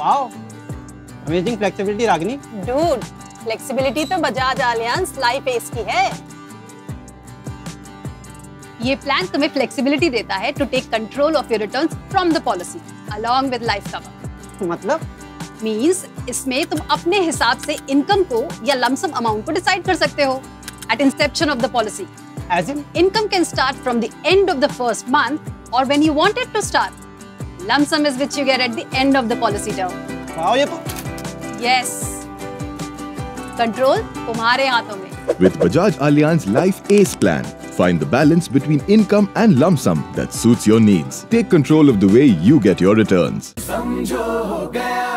Wow amazing flexibility Ragini dude flexibility तो Bajaj alliance life S की है. ये प्लान तुम्हें फ्लेक्सिबिलिटी देता है to take control of your returns from the policy along with life cover मतलब? मींस इसमें तुम अपने हिसाब से इनकम को या लमसम अमाउंट को डिसाइड कर सकते हो at inception of the policy age in can start from the end of the first month or when you want it to start. Lump sum is which you get at the end of the policy term. Wow ये तो Yes. Control तुम्हारे हाथों में. With Bajaj Allianz Life ACE plan, find the balance between income and lump sum that suits your needs. Take control of the way you get your returns. समझो हो गया